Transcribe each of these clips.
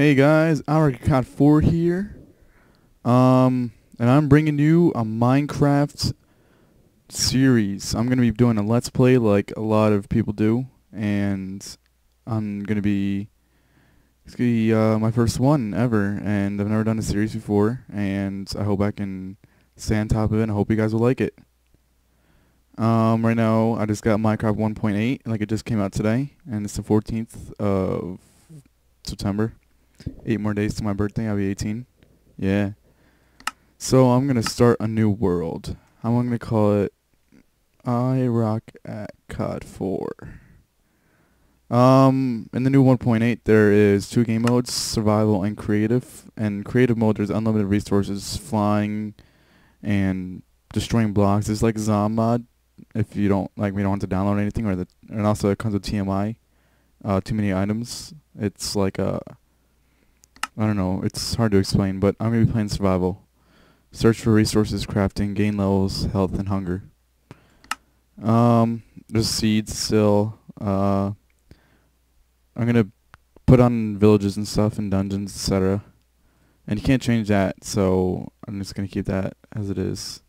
Hey guys, Cod 4 here. Um, and I'm bringing you a Minecraft series. I'm going to be doing a Let's Play like a lot of people do. And I'm going to be... It's going to be uh, my first one ever. And I've never done a series before. And I hope I can stay on top of it. And I hope you guys will like it. Um, right now, I just got Minecraft 1.8. Like, it just came out today. And it's the 14th of September. Eight more days to my birthday. I'll be 18. Yeah. So I'm going to start a new world. I'm going to call it I Rock at COD 4. Um, in the new 1.8, there is two game modes, survival and creative. And creative mode, there's unlimited resources, flying, and destroying blocks. It's like Zom mod. If you don't like, we don't want to download anything, or the and also it comes with TMI. Uh, too many items. It's like a I don't know. It's hard to explain, but I'm going to be playing survival. Search for resources, crafting, gain levels, health, and hunger. Um, there's seeds still. Uh, I'm going to put on villages and stuff and dungeons, etc. And you can't change that, so I'm just going to keep that as it is.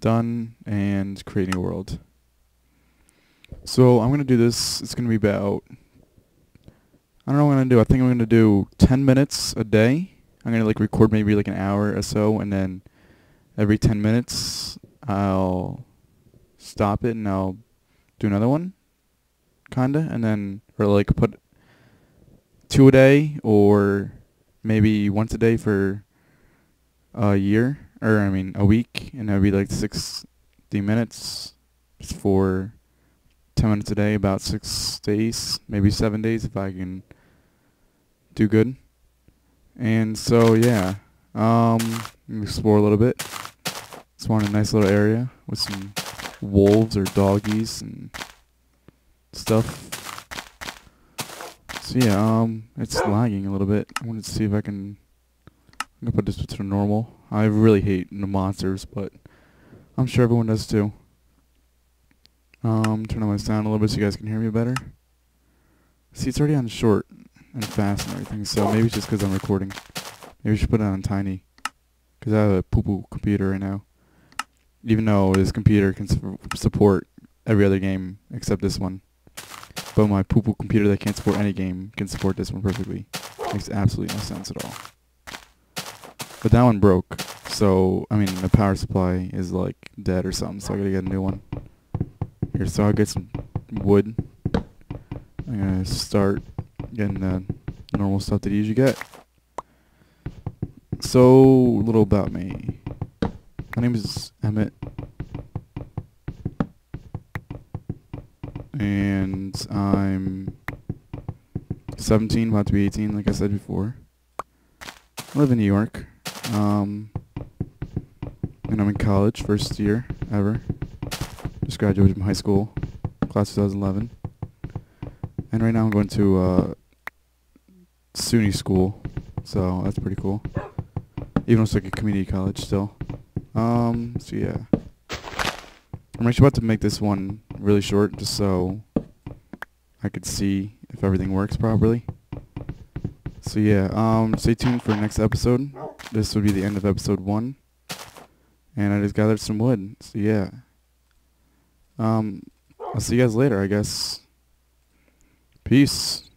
Done, and create a world. So I'm going to do this. It's going to be about I don't know what I'm going to do. I think I'm going to do 10 minutes a day. I'm going to like record maybe like an hour or so and then every 10 minutes I'll stop it and I'll do another one kind of and then or like put two a day or maybe once a day for a year or I mean a week and that'd be like 60 minutes for 10 minutes a day about 6 days maybe 7 days if I can do good. And so, yeah, um, explore a little bit. Spawn a nice little area with some wolves or doggies and stuff. So yeah, um, it's lagging a little bit. I wanted to see if I can, I'm gonna put this to normal. I really hate the monsters, but I'm sure everyone does too. Um, turn on my sound a little bit so you guys can hear me better. See, it's already on short and fast and everything, so maybe it's just because I'm recording. Maybe I should put it on tiny. Because I have a poo-poo computer right now. Even though this computer can su support every other game except this one. But my poo-poo computer that can't support any game can support this one perfectly. Makes absolutely no sense at all. But that one broke. So, I mean, the power supply is like dead or something, so I gotta get a new one. Here, so I'll get some wood. I'm gonna start getting the normal stuff that you usually get. So, a little about me. My name is Emmett. And I'm 17, about to be 18, like I said before. I live in New York. Um, and I'm in college, first year ever. Just graduated from high school, class 2011. And right now I'm going to uh, SUNY school, so that's pretty cool. Even though it's like a community college still. Um, so yeah. I'm actually about to make this one really short just so I could see if everything works properly. So yeah, um, stay tuned for the next episode. This will be the end of episode one. And I just gathered some wood, so yeah. Um, I'll see you guys later, I guess. Peace.